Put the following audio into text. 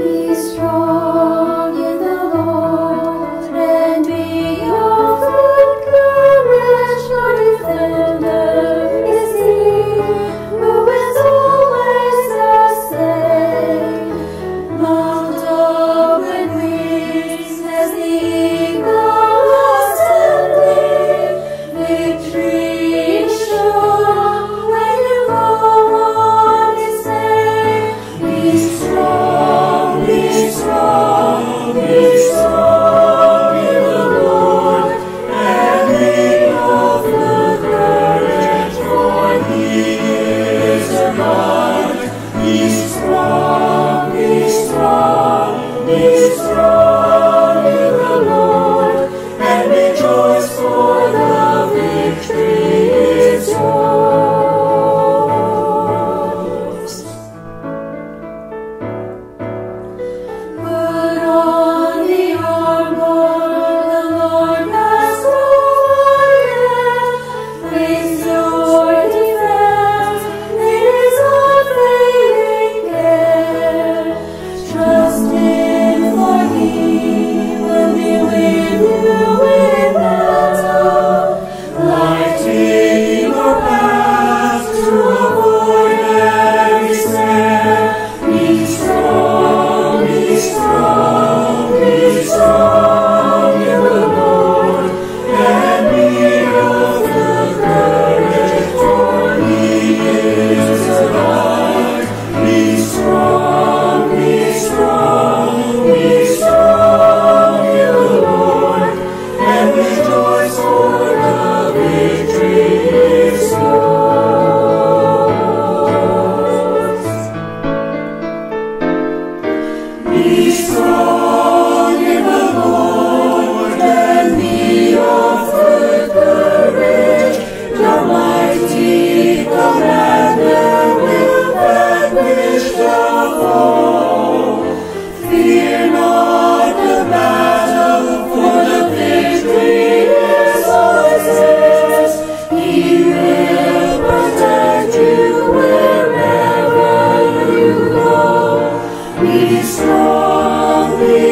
Be strong. slowly.